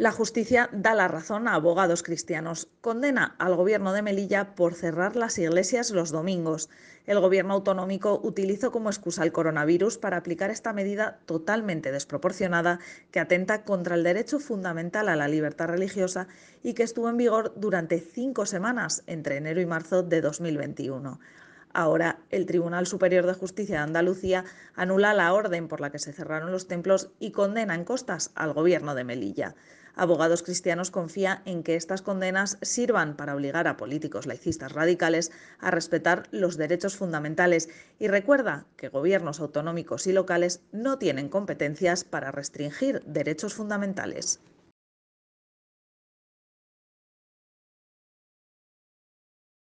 La justicia da la razón a abogados cristianos. Condena al gobierno de Melilla por cerrar las iglesias los domingos. El gobierno autonómico utilizó como excusa el coronavirus para aplicar esta medida totalmente desproporcionada que atenta contra el derecho fundamental a la libertad religiosa y que estuvo en vigor durante cinco semanas entre enero y marzo de 2021. Ahora, el Tribunal Superior de Justicia de Andalucía anula la orden por la que se cerraron los templos y condena en costas al gobierno de Melilla. Abogados Cristianos confía en que estas condenas sirvan para obligar a políticos laicistas radicales a respetar los derechos fundamentales y recuerda que gobiernos autonómicos y locales no tienen competencias para restringir derechos fundamentales.